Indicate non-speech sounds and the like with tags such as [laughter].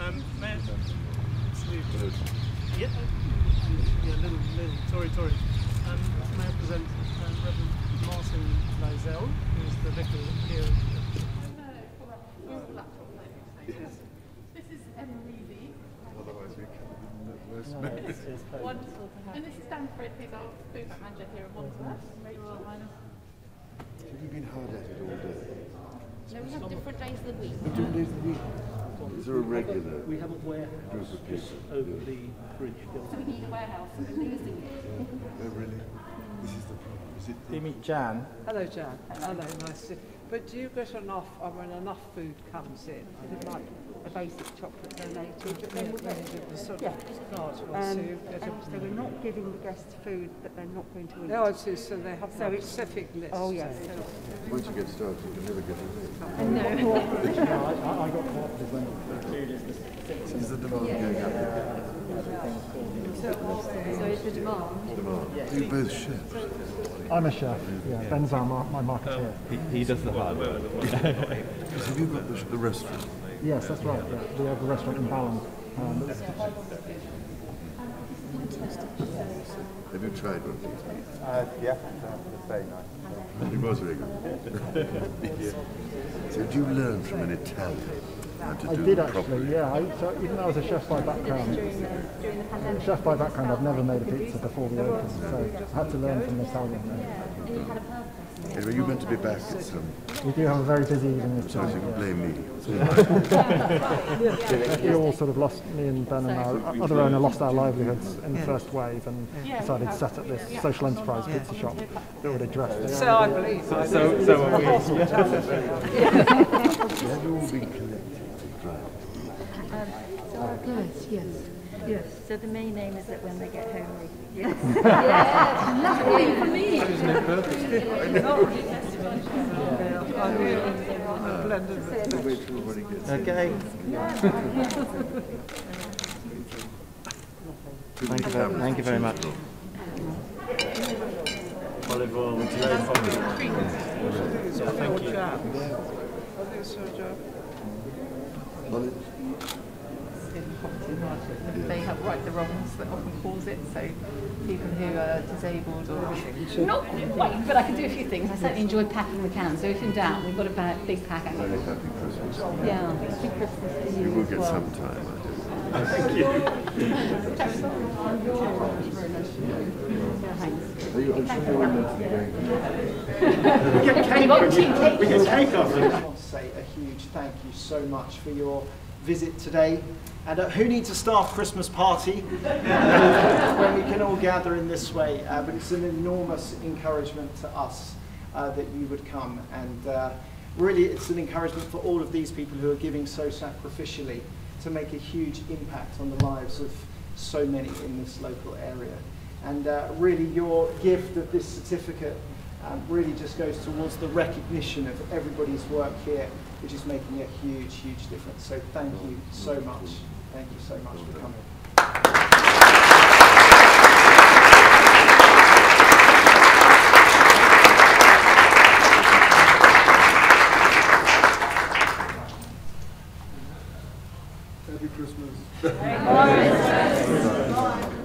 um, may I, salute. Yeah, yeah, little, little, Tory, Tory. Um, may I present um, Reverend Martin Lizell, who is the vicar here. This is Emily Lee. Otherwise we can Wonderful to have. And this is Dan Fred, who's our food manager here at Wandsworth. Royal Have you been hard at it all day? No, we have different days of the week. Two days a week. Is there a regular We have a warehouse group of people? over the bridge. So we need a warehouse we're losing it. Oh, really? This is the problem. Is it Do you meet Jan? Hello, Jan. Hello, nice to. But do you get enough, I mean, enough food comes in? I mean, like a basic chocolate donated, but then we'll get the sort yeah. of yeah. um, um, So we're not giving the guests food that they're not going to eat. No, it's just, so they have so a specific list. Oh, yes. So. Once you get started, you can never get it. Uh, no. [laughs] I, I got cooperative when is the symptom. Is the demand yeah. going up? Yeah. So, so it's the demand? Demand. Yeah. You both share. So I'm a chef. Yeah, Ben's our mar- my marketeer. He, he does the hard work. Because [laughs] have you got the, the restaurant? Yes, that's right. Yeah. We have the restaurant in Balham. Um, Have you tried one of these? Uh, yeah, it's very nice. It was very good. [laughs] [laughs] So did you learn from an Italian how to I do did actually, properly? yeah. I, so even though I was a chef by background, During the, during the pandemic. chef by background, I've never made a pizza before we opened, so I had to learn from the Italian. And you had a purpose. Anyway, you're meant to be back at some, We do have a very busy evening this so you can blame me. [laughs] We all sort of lost, me and Ben and our other owner lost our livelihoods in the first wave and decided to set up this social enterprise pizza shop that would address the So I believe. I So, so are we. [laughs] Have you all been collected to drive? Yes, yes, yes. So the main aim is that when they get home, they [laughs] Yes, lovely for me. I [laughs] really blended with them. Wait till everybody gets Okay. Thank you very, thank you very much. Oliver, would you like I think it's Jan. I think so, Jan. Olive? They have right the wrongs that often cause it. So people who are disabled or Not quite, but I can do a few things. I certainly enjoy packing the cans. So if in doubt, we've got a big pack. Very happy Christmas. Yeah, happy Christmas to you. You will get well. some time, I hope. Thanks. Are you, I'm sure you're meant to be. We got two cakes. Huge thank you so much for your visit today. And uh, who needs a staff Christmas party [laughs] when we can all gather in this way? Uh, but it's an enormous encouragement to us uh, that you would come. And uh, really, it's an encouragement for all of these people who are giving so sacrificially to make a huge impact on the lives of so many in this local area. And uh, really, your gift of this certificate um, really just goes towards the recognition of everybody's work here, which is making a huge, huge difference. So thank you so much. Thank you so much for coming. Happy Christmas. [laughs]